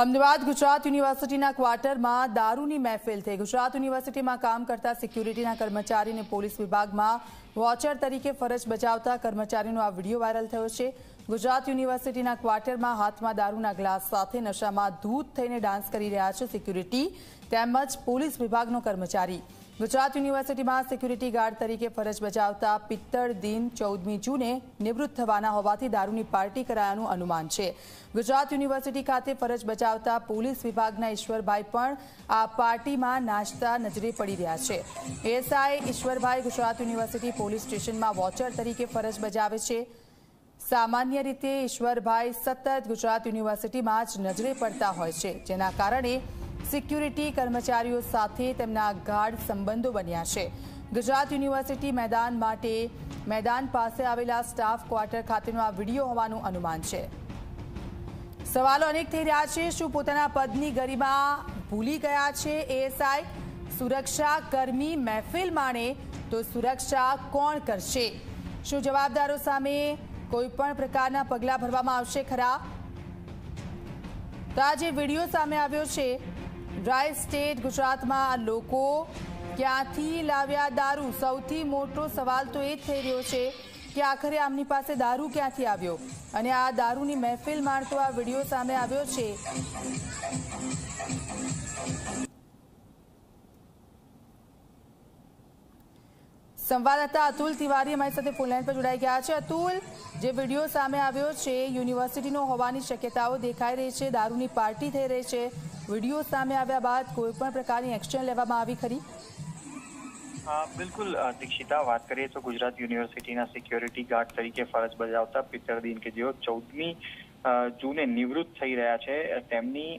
અમદાવાદ ગુજરાત યુનિવર્સિટીના ક્વાર્ટરમાં દારૂની મહેફિલ થઈ. ગુજરાત યુનિવર્સિટીમાં કામ કરતા સિક્યુરિટીના કર્મચારીને પોલીસ વિભાગમાં વોચર તરીકે ફરજ બજાવતા કર્મચારીનો આ વીડિયો વાયરલ થયો છે. ગુજરાત યુનિવર્સિટીના ક્વાર્ટરમાં હાથમાં દારૂના ગ્લાસ સાથે નશામાં ધૂત થઈને ડાન્સ કરી રહ્યા છે સિક્યુરિટી તેમજ પોલીસ વિભાગનો કર્મચારી. ગુજરાત યુનિવર્સિટીમાં સિક્યુરિટી ગાર્ડ તરીકે ફરજ બજાવતા પિત્તળ દિન ચૌદમી જૂને નિવૃત્ત થવાના હોવાથી દારૂની પાર્ટી કરાયાનું અનુમાન છે. ગુજરાત યુનિવર્સિટી ખાતે ફરજ બજાવતા પોલીસ વિભાગના ઈશ્વરભાઈ પણ આ પાર્ટીમાં નાચતા નજરે પડી રહ્યા છે. SI Ishwarbhai Gujarat university police સ્ટેશનમાં વોચર તરીકે ફરજ બજાવે છે. સામાન્ય રીતે ઈશ્વરભાઈ સતત ગુજરાત યુનિવર્સિટીમાં જ નજરે પડતા હોય છે, જેના કારણે સિક્યુરિટી કર્મચારીઓ સાથે તેમના ગાઢ સંબંધો બન્યા છે. ગુજરાત યુનિવર્સિટી મેદાન માટે મેદાન પાસે આવેલા સ્ટાફ ક્વાર્ટર ખાતેનો આ વીડિયો હોવાનું અનુમાન છે. સવાલો અનેક થઈ રહ્યા છે, શું પોતાના પદની ગરિમા ભૂલી ગયા છે એએસઆઈ? સુરક્ષા કર્મી મહેફિલ માણે તો સુરક્ષા કોણ કરશે? શું જવાબદારો સામે કોઈ પણ પ્રકારના પગલાં ભરવામાં આવશે ખરા? તો આ જે વીડિયો સામે આવ્યો છે ડ્રાય સ્ટેટ ગુજરાતમાં લોકો ક્યાંથી લાવ્યા દારૂ? સૌથી મોટો સવાલ તો એ થઈ રહ્યો છે કે આખરે આમની પાસે દારૂ ક્યાંથી આવ્યો? અને આ દારૂની મહેફિલ માણતો આ વીડિયો સામે આવ્યો છે. સંવાદદાતા અતુલ તિવારી અમારી સાથે ફોનલાઈન પર જોડાઈ ગયા છે. અતુલ, જે વીડિયો સામે આવ્યો છે, યુનિવર્સિટીનો હોવાની શક્યતાઓ દેખાઈ રહી છે, દારૂની પાર્ટી થઈ રહી છે. વીડિયો સામે આવ્યા બાદ કોઈ પણ પ્રકારની એક્શન લેવામાં આવી ખરી? બિલકુલ દીક્ષિતા, વાત કરીએ તો ગુજરાત યુનિવર્સિટીના સિક્યોરિટી ગાર્ડ તરીકે ફરજ બજાવતા પિત્તરદીન કે જેઓ ચૌદમી જૂને નિવૃત્ત થઈ રહ્યા છે, તેમની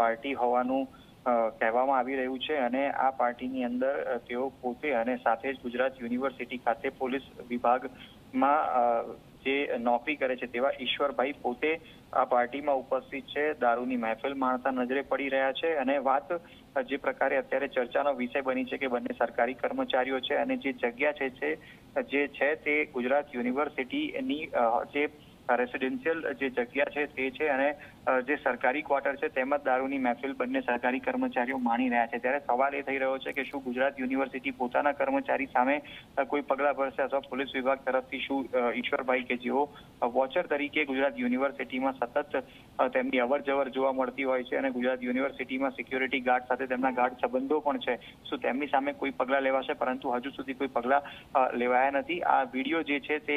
પાર્ટી હોવાનું કહેવામાં આવી રહ્યું છે અને આ પાર્ટીની અંદર તેઓ પોતે અને સાથે જ ગુજરાત યુનિવર્સિટી ખાતે પોલીસ વિભાગમાં જે નોકરી કરે છે તેવા ઈશ્વરભાઈ પોતે આ પાર્ટીમાં ઉપસ્થિત છે, દારૂની મહેફિલ માણતા નજરે પડી રહ્યા છે અને વાત જે પ્રકારે અત્યારે ચર્ચાનો વિષય બની છે કે બંને સરકારી કર્મચારીઓ છે અને જે જગ્યા છે, જે છે તે ગુજરાત યુનિવર્સિટીની જે રેસિડેન્શિયલ જે જગ્યા છે તે છે અને જે સરકારી ક્વાર્ટર છે તેમજ દારૂની મહેફિલ બંને સરકારી કર્મચારીઓ માણી રહ્યા છે. ત્યારે સવાલ એ થઈ રહ્યો છે કે શું ગુજરાત યુનિવર્સિટી પોતાના કર્મચારી સામે કોઈ પગલાં ભરશે અથવા પોલીસ વિભાગ તરફથી શું ઈશ્વરભાઈ કે જેઓ વોચર તરીકે ગુજરાત યુનિવર્સિટીમાં સતત તેમની અવર જોવા મળતી હોય છે અને ગુજરાત યુનિવર્સિટીમાં સિક્યોરિટી ગાર્ડ સાથે તેમના ગાર્ડ સંબંધો પણ છે. શું તેમની સામે કોઈ પગલાં લેવાશે? પરંતુ હજુ સુધી કોઈ પગલાં લેવાયા નથી. આ વીડિયો જે છે તે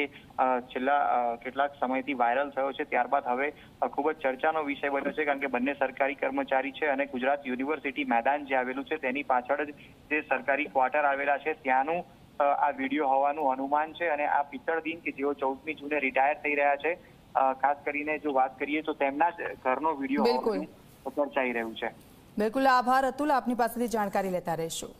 છેલ્લા કેટલાક સમયથી વાયરલ થયો છે. ત્યારબાદ હવે ખૂબ જ ચર્ચાનો વિષય બન્યો છે કારણ કે બંને સરકારી કર્મચારી છે અને ગુજરાત યુનિવર્સિટી મેદાન જે આવેલું છે તેની પાછળ જ જે સરકારી ક્વાર્ટર આવેલા છે ત્યાંનું આ વીડિયો હોવાનું અનુમાન છે અને આ પિત્તળ દિન કે જેઓ ચૌદમી જૂને રિટાયર થઈ રહ્યા છે ખાસ કરીને જો વાત કરીએ તો તેમના જ ઘરનો વીડિયો ચર્ચાઈ રહ્યું છે. બિલકુલ આભાર અતુલ આપની પાસેથી જાણકારી લેતા રહેશું.